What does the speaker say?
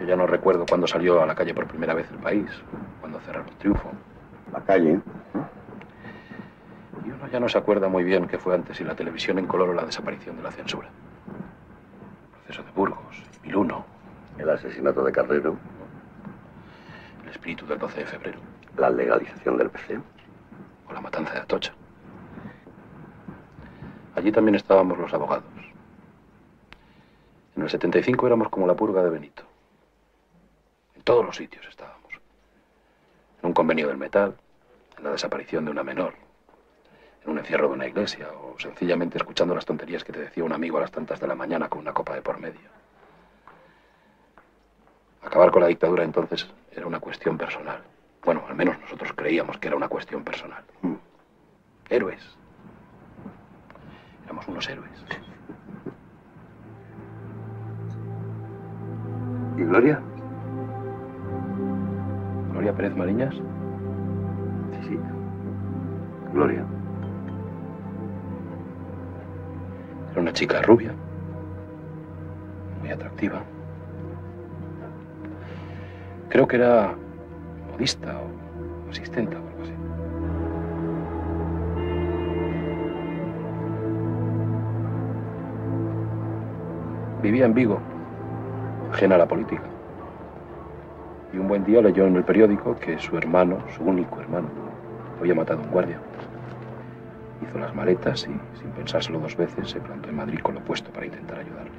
Yo ya no recuerdo cuándo salió a la calle por primera vez el país, cuando cerraron Triunfo. La calle. Y uno ya no se acuerda muy bien qué fue antes y la televisión en color o la desaparición de la censura. El proceso de Burgos, 2001. El asesinato de Carrero. El espíritu del 12 de febrero. La legalización del PC. O la matanza de Atocha. Allí también estábamos los abogados. En el 75 éramos como la purga de Benito. En todos los sitios estábamos. En un convenio del metal, en la desaparición de una menor, en un encierro de una iglesia o sencillamente escuchando las tonterías que te decía un amigo a las tantas de la mañana con una copa de por medio. Acabar con la dictadura entonces era una cuestión personal. Bueno, al menos nosotros creíamos que era una cuestión personal. Héroes. Éramos unos héroes. ¿Y Gloria? Gloria Pérez Mariñas. Sí, sí. Gloria. Era una chica rubia, muy atractiva. Creo que era modista o asistenta o algo así. Vivía en Vigo, ajena a la política. Y un buen día leyó en el periódico que su hermano, su único hermano, había matado a un guardia. Hizo las maletas y, sin pensárselo dos veces, se plantó en Madrid con lo puesto para intentar ayudarle.